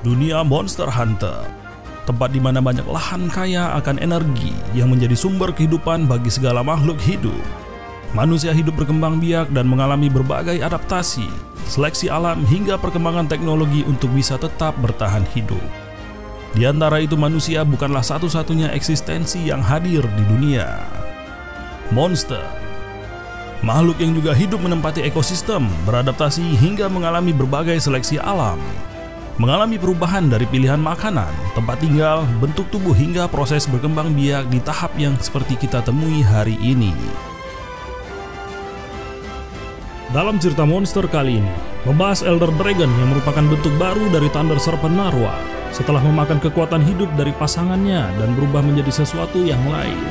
Dunia Monster Hunter, tempat di mana banyak lahan kaya akan energi yang menjadi sumber kehidupan bagi segala makhluk hidup. Manusia hidup berkembang biak dan mengalami berbagai adaptasi, seleksi alam hingga perkembangan teknologi untuk bisa tetap bertahan hidup. Di antara itu manusia bukanlah satu-satunya eksistensi yang hadir di dunia. Monster Makhluk yang juga hidup menempati ekosistem, beradaptasi hingga mengalami berbagai seleksi alam. Mengalami perubahan dari pilihan makanan, tempat tinggal, bentuk tubuh hingga proses berkembang biak di tahap yang seperti kita temui hari ini. Dalam cerita monster kali ini, membahas Elder Dragon yang merupakan bentuk baru dari Thunder Serpent Narwa setelah memakan kekuatan hidup dari pasangannya dan berubah menjadi sesuatu yang lain.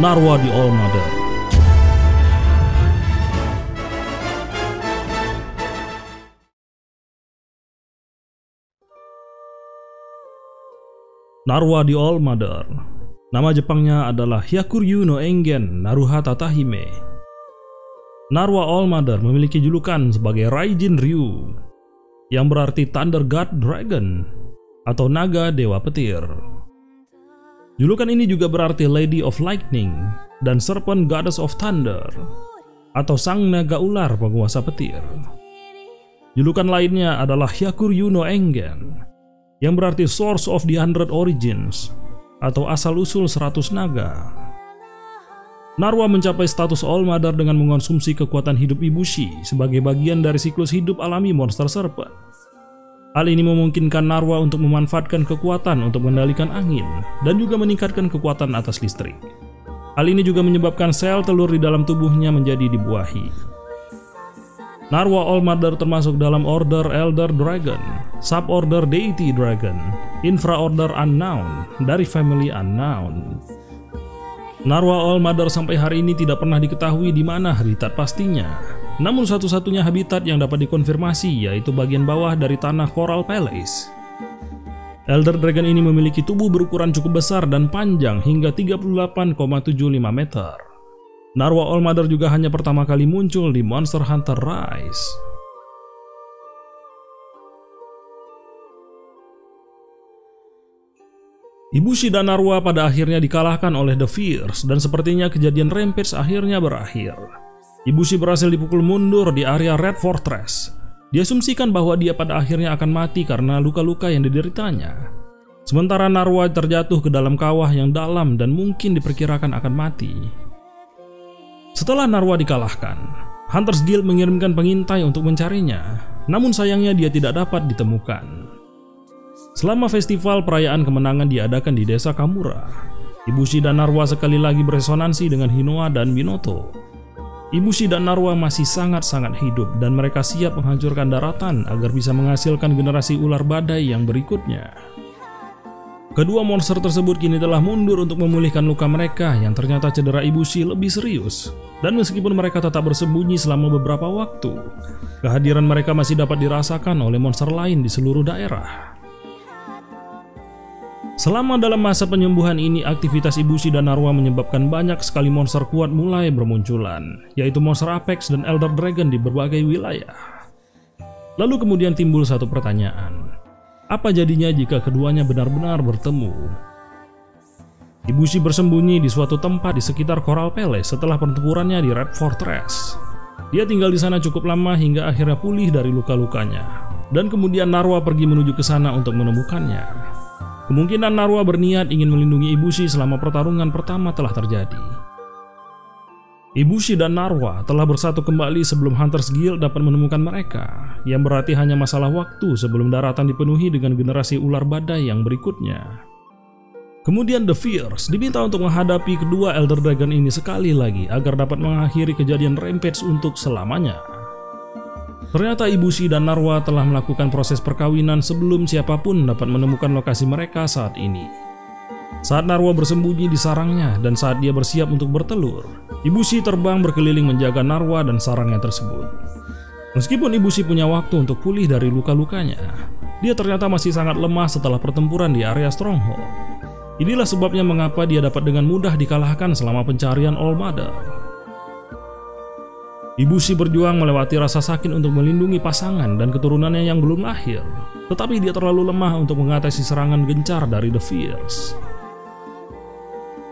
Narwa the All Mother Narwa the All Mother Nama Jepangnya adalah Hyakuryu no Engen Naruha Tatahime Narwa All Mother memiliki julukan sebagai Raijin Ryu yang berarti Thunder God Dragon atau naga dewa petir. Julukan ini juga berarti Lady of Lightning dan Serpent Goddess of Thunder atau sang naga ular penguasa petir. Julukan lainnya adalah Hyakuryu no Engen yang berarti Source of the Hundred Origins atau asal-usul 100 naga. Narwa mencapai status All Mother dengan mengonsumsi kekuatan hidup Ibushi sebagai bagian dari siklus hidup alami monster serpent. Hal ini memungkinkan Narwa untuk memanfaatkan kekuatan untuk mengendalikan angin dan juga meningkatkan kekuatan atas listrik. Hal ini juga menyebabkan sel telur di dalam tubuhnya menjadi dibuahi. Narwa All Mother termasuk dalam Order Elder Dragon, Suborder Deity Dragon, Infraorder Unknown dari Family Unknown. Narwa All Mother sampai hari ini tidak pernah diketahui di mana habitat pastinya. Namun satu-satunya habitat yang dapat dikonfirmasi yaitu bagian bawah dari tanah Coral Palace. Elder Dragon ini memiliki tubuh berukuran cukup besar dan panjang hingga 38,75 meter. Narwa All Mother juga hanya pertama kali muncul di Monster Hunter Rise. Ibushi dan Narwa pada akhirnya dikalahkan oleh The Fierce dan sepertinya kejadian Rampage akhirnya berakhir. Ibushi berhasil dipukul mundur di area Red Fortress. Diasumsikan bahwa dia pada akhirnya akan mati karena luka-luka yang dideritanya. Sementara Narwa terjatuh ke dalam kawah yang dalam dan mungkin diperkirakan akan mati. Setelah Narwa dikalahkan, Hunters Guild mengirimkan pengintai untuk mencarinya, namun sayangnya dia tidak dapat ditemukan. Selama festival perayaan kemenangan diadakan di desa Kamura, Ibushi dan Narwa sekali lagi beresonansi dengan Hinoa dan Binoto. Ibushi dan Narwa masih sangat-sangat hidup dan mereka siap menghancurkan daratan agar bisa menghasilkan generasi ular badai yang berikutnya. Kedua monster tersebut kini telah mundur untuk memulihkan luka mereka yang ternyata cedera Ibushi lebih serius. Dan meskipun mereka tetap bersembunyi selama beberapa waktu, kehadiran mereka masih dapat dirasakan oleh monster lain di seluruh daerah. Selama dalam masa penyembuhan ini, aktivitas Ibushi dan Narwa menyebabkan banyak sekali monster kuat mulai bermunculan, yaitu monster Apex dan Elder Dragon di berbagai wilayah. Lalu kemudian timbul satu pertanyaan, apa jadinya jika keduanya benar-benar bertemu? Ibushi bersembunyi di suatu tempat di sekitar Coral Palace setelah pertempurannya di Red Fortress. Dia tinggal di sana cukup lama hingga akhirnya pulih dari luka-lukanya. Dan kemudian Narwa pergi menuju ke sana untuk menemukannya. Kemungkinan Narwa berniat ingin melindungi Ibushi selama pertarungan pertama telah terjadi. Ibushi dan Narwa telah bersatu kembali sebelum Hunters Guild dapat menemukan mereka, yang berarti hanya masalah waktu sebelum daratan dipenuhi dengan generasi ular badai yang berikutnya. Kemudian The Fierce diminta untuk menghadapi kedua Elder Dragon ini sekali lagi agar dapat mengakhiri kejadian Rampage untuk selamanya. Ternyata Ibushi dan Narwa telah melakukan proses perkawinan sebelum siapa pun dapat menemukan lokasi mereka saat ini. Saat Narwa bersembunyi di sarangnya dan saat dia bersiap untuk bertelur, Ibushi terbang berkeliling menjaga Narwa dan sarangnya tersebut. Meskipun Ibushi punya waktu untuk pulih dari luka-lukanya, dia ternyata masih sangat lemah setelah pertempuran di area Stronghold. Inilah sebabnya mengapa dia dapat dengan mudah dikalahkan selama pencarian All Mother. Ibushi berjuang melewati rasa sakit untuk melindungi pasangan dan keturunannya yang belum lahir, tetapi dia terlalu lemah untuk mengatasi serangan gencar dari The Fierce.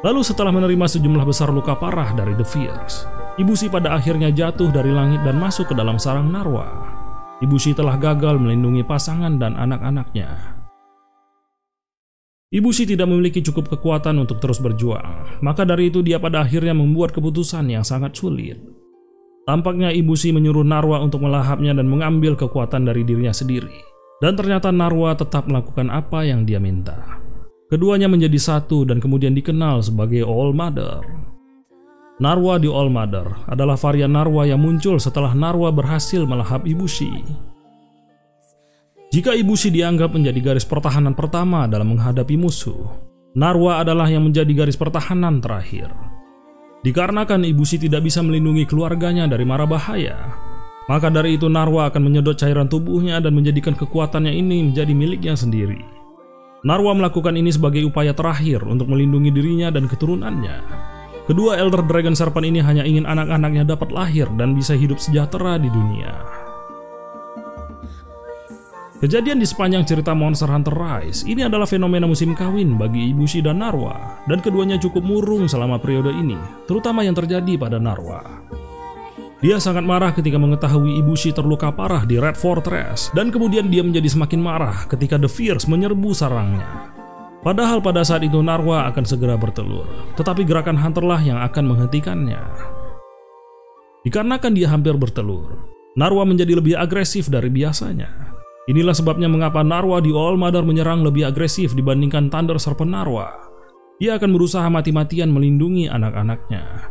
Lalu setelah menerima sejumlah besar luka parah dari The Fierce, Ibushi pada akhirnya jatuh dari langit dan masuk ke dalam sarang Narwa. Ibushi telah gagal melindungi pasangan dan anak-anaknya. Ibushi tidak memiliki cukup kekuatan untuk terus berjuang, maka dari itu dia pada akhirnya membuat keputusan yang sangat sulit. Tampaknya Ibushi menyuruh Narwa untuk melahapnya dan mengambil kekuatan dari dirinya sendiri. Dan ternyata Narwa tetap melakukan apa yang dia minta. Keduanya menjadi satu dan kemudian dikenal sebagai All Mother. Narwa di All Mother adalah varian Narwa yang muncul setelah Narwa berhasil melahap Ibushi. Jika Ibushi dianggap menjadi garis pertahanan pertama dalam menghadapi musuh, Narwa adalah yang menjadi garis pertahanan terakhir. Dikarenakan Ibushi tidak bisa melindungi keluarganya dari mara bahaya, maka dari itu Narwa akan menyedot cairan tubuhnya dan menjadikan kekuatannya ini menjadi miliknya sendiri. Narwa melakukan ini sebagai upaya terakhir untuk melindungi dirinya dan keturunannya. Kedua Elder Dragon Serpent ini hanya ingin anak-anaknya dapat lahir dan bisa hidup sejahtera di dunia. Kejadian di sepanjang cerita Monster Hunter Rise ini adalah fenomena musim kawin bagi Ibushi dan Narwa, dan keduanya cukup murung selama periode ini, terutama yang terjadi pada Narwa. Dia sangat marah ketika mengetahui Ibushi terluka parah di Red Fortress, dan kemudian dia menjadi semakin marah ketika The Fierce menyerbu sarangnya. Padahal pada saat itu Narwa akan segera bertelur, tetapi gerakan Hunterlah yang akan menghentikannya. Dikarenakan dia hampir bertelur, Narwa menjadi lebih agresif dari biasanya. Inilah sebabnya mengapa Narwa di All Mother menyerang lebih agresif dibandingkan Thunder Serpent Narwa. Dia akan berusaha mati-matian melindungi anak-anaknya.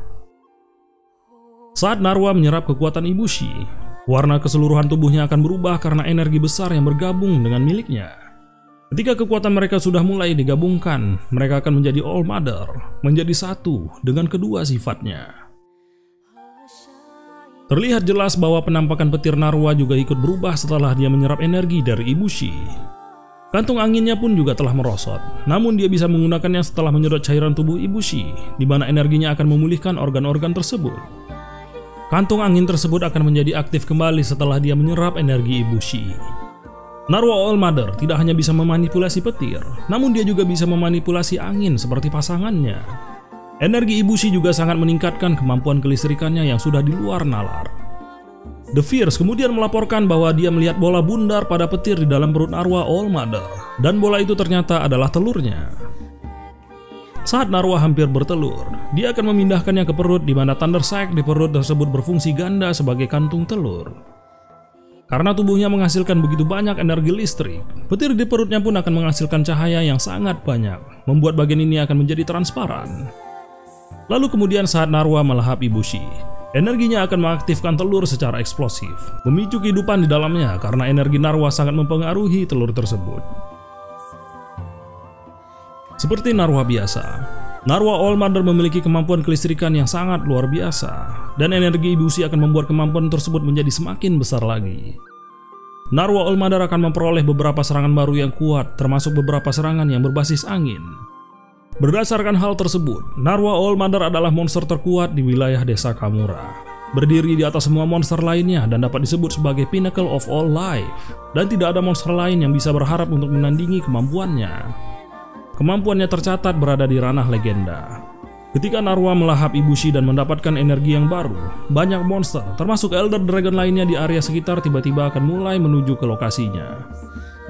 Saat Narwa menyerap kekuatan Ibushi, warna keseluruhan tubuhnya akan berubah karena energi besar yang bergabung dengan miliknya. Ketika kekuatan mereka sudah mulai digabungkan, mereka akan menjadi All Mother, menjadi satu dengan kedua sifatnya. Terlihat jelas bahwa penampakan petir Narwa juga ikut berubah setelah dia menyerap energi dari Ibushi. Kantung anginnya pun juga telah merosot, namun dia bisa menggunakannya setelah menyedot cairan tubuh Ibushi, di mana energinya akan memulihkan organ-organ tersebut. Kantung angin tersebut akan menjadi aktif kembali setelah dia menyerap energi Ibushi. Narwa All Mother tidak hanya bisa memanipulasi petir, namun dia juga bisa memanipulasi angin seperti pasangannya. Energi Ibushi juga sangat meningkatkan kemampuan kelistrikannya yang sudah di luar nalar. The Fierce kemudian melaporkan bahwa dia melihat bola bundar pada petir di dalam perut Narwa All Mother, dan bola itu ternyata adalah telurnya. Saat Narwa hampir bertelur, dia akan memindahkannya ke perut di mana Thunder Sack di perut tersebut berfungsi ganda sebagai kantung telur. Karena tubuhnya menghasilkan begitu banyak energi listrik, petir di perutnya pun akan menghasilkan cahaya yang sangat banyak, membuat bagian ini akan menjadi transparan. Lalu kemudian saat Narwa melahap Ibushi, energinya akan mengaktifkan telur secara eksplosif, memicu kehidupan di dalamnya karena energi Narwa sangat mempengaruhi telur tersebut. Seperti Narwa biasa, Narwa All Mother memiliki kemampuan kelistrikan yang sangat luar biasa, dan energi Ibushi akan membuat kemampuan tersebut menjadi semakin besar lagi. Narwa All Mother akan memperoleh beberapa serangan baru yang kuat, termasuk beberapa serangan yang berbasis angin, Berdasarkan hal tersebut, Narwa Mother adalah monster terkuat di wilayah desa Kamura. Berdiri di atas semua monster lainnya dan dapat disebut sebagai pinnacle of all life. Dan tidak ada monster lain yang bisa berharap untuk menandingi kemampuannya. Kemampuannya tercatat berada di ranah legenda. Ketika Narwa melahap Ibushi dan mendapatkan energi yang baru, banyak monster, termasuk Elder Dragon lainnya di area sekitar tiba-tiba akan mulai menuju ke lokasinya.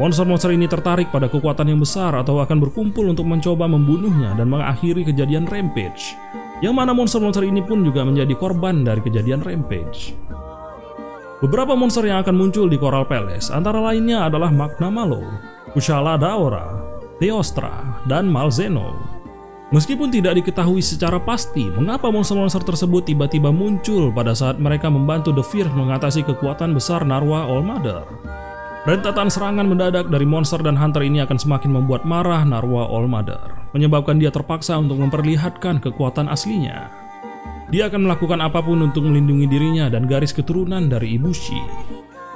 Monster-monster ini tertarik pada kekuatan yang besar atau akan berkumpul untuk mencoba membunuhnya dan mengakhiri kejadian Rampage. Yang mana monster-monster ini pun juga menjadi korban dari kejadian Rampage. Beberapa monster yang akan muncul di Coral Palace antara lainnya adalah Magna Malo, Kushala Daora, Theostra, dan Malzeno. Meskipun tidak diketahui secara pasti mengapa monster-monster tersebut tiba-tiba muncul pada saat mereka membantu The Fear mengatasi kekuatan besar Narwa All Mother. Rentetan serangan mendadak dari monster dan hunter ini akan semakin membuat marah Narwa All Mother, menyebabkan dia terpaksa untuk memperlihatkan kekuatan aslinya. Dia akan melakukan apa pun untuk melindungi dirinya dan garis keturunan dari Ibushi.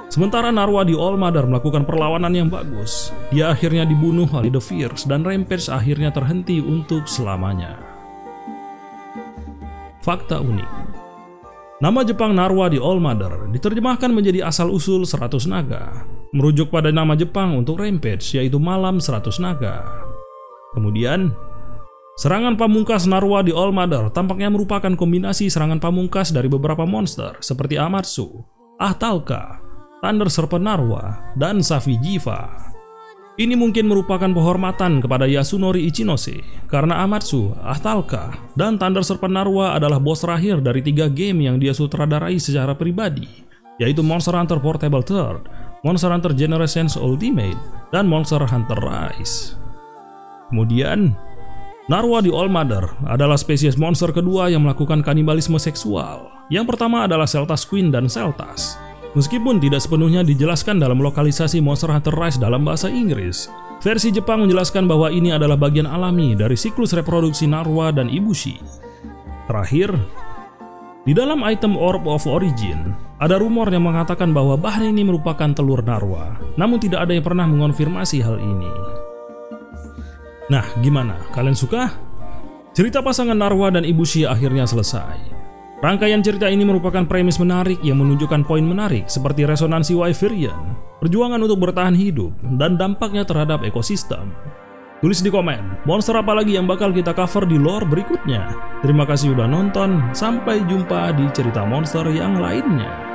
Sementara Narwa di All Mother melakukan perlawanan yang bagus, dia akhirnya dibunuh oleh The Fierce dan Rampage akhirnya terhenti untuk selamanya. Fakta unik Nama Jepang Narwa di All Mother diterjemahkan menjadi asal-usul 100 naga, merujuk pada nama Jepang untuk Rampage yaitu malam 100 naga. Kemudian, serangan pamungkas Narwa di All Mother tampaknya merupakan kombinasi serangan pamungkas dari beberapa monster seperti Amatsu, Ahtalka, Thunder Serpent Narwa, dan Safi Jiva. Ini mungkin merupakan penghormatan kepada Yasunori Ichinose karena Amatsu, Ahtalka, dan Thunder Serpent Narwa adalah bos terakhir dari tiga game yang dia sutradarai secara pribadi, yaitu Monster Hunter Portable Third, Monster Hunter Generations Ultimate, dan Monster Hunter Rise. Kemudian, Narwa di All Mother adalah spesies monster kedua yang melakukan kanibalisme seksual. Yang pertama adalah Celtas Queen dan Celtas, Meskipun tidak sepenuhnya dijelaskan dalam lokalisasi Monster Hunter Rise dalam bahasa Inggris, versi Jepang menjelaskan bahwa ini adalah bagian alami dari siklus reproduksi Narwa dan Ibushi. Terakhir, di dalam item Orb of Origin, ada rumor yang mengatakan bahwa bahan ini merupakan telur Narwa, namun tidak ada yang pernah mengonfirmasi hal ini. Nah, gimana? Kalian suka? Cerita pasangan Narwa dan Ibushi akhirnya selesai. Rangkaian cerita ini merupakan premis menarik yang menunjukkan poin menarik seperti resonansi Wyverian, perjuangan untuk bertahan hidup, dan dampaknya terhadap ekosistem. Tulis di komen, monster apa lagi yang bakal kita cover di lore berikutnya. Terima kasih udah nonton, sampai jumpa di cerita monster yang lainnya.